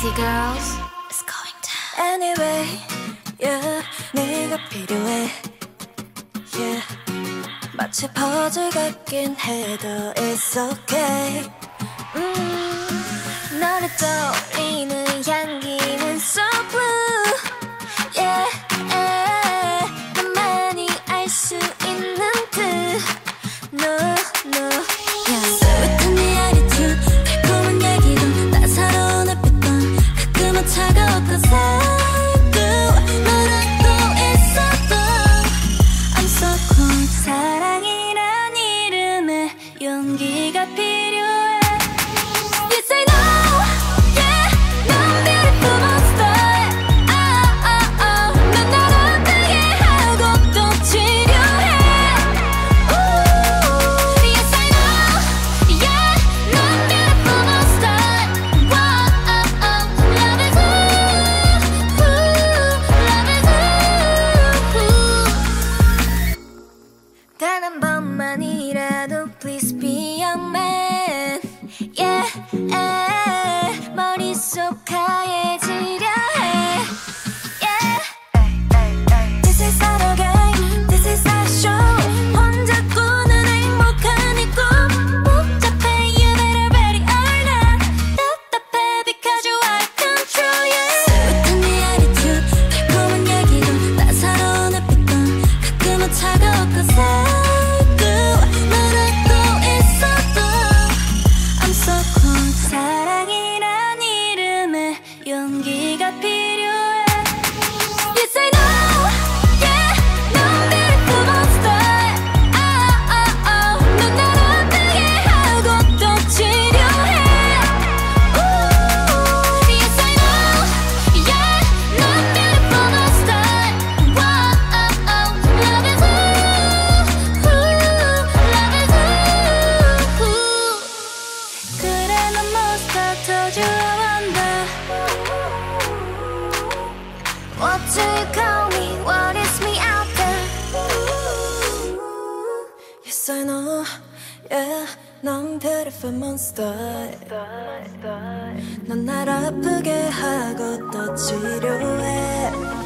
Sexy girls, it's going down. Anyway, yeah, 네가 필요해. Yeah, 마치 퍼즐 같긴 해도 it's okay. 음, 나를 떠. 차가웠던 사랑 깨지려 First I told you I wonder What do you call me? What is me out there? Yes I know, yeah 넌 beautiful monster 넌날 아프게 하고 또 치료해